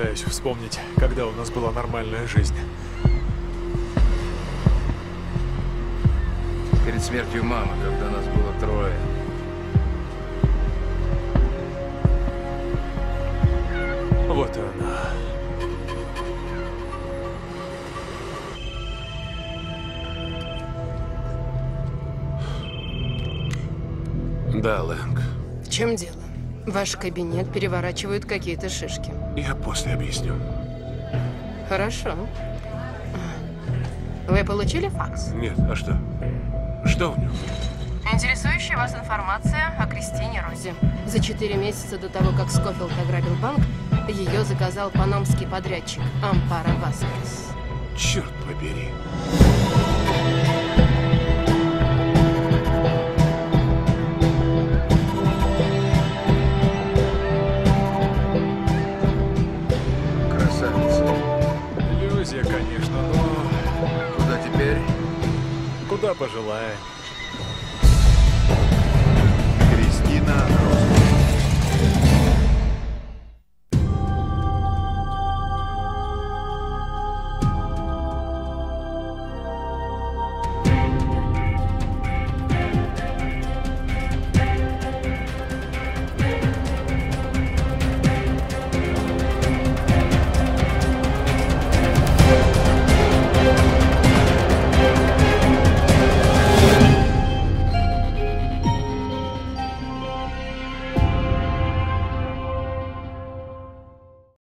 Пытаюсь вспомнить, когда у нас была нормальная жизнь. Перед смертью мамы, когда нас было трое. Вот и она. Да, Лэнг. В чем дело? Ваш кабинет переворачивают какие-то шишки. Я после объясню. Хорошо. Вы получили факс? Нет, а что? Что в нем? Интересующая вас информация о Кристине Розе. За четыре месяца до того, как Скофилд ограбил банк, ее заказал панамский подрядчик Ампара Васкес. Черт побери. Иллюзия, конечно, но Куда теперь? куда пожелаем.